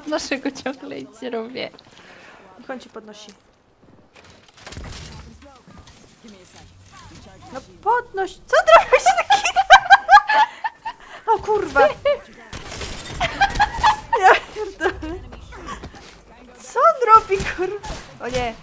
podnoszę go ciągle i nic nie robię. Niech on cię podnosi. No podnoś! Co ty taki? O kurwa! Ja pierdolę. Co on robi kurwa? O nie!